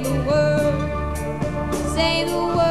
the word, say the word.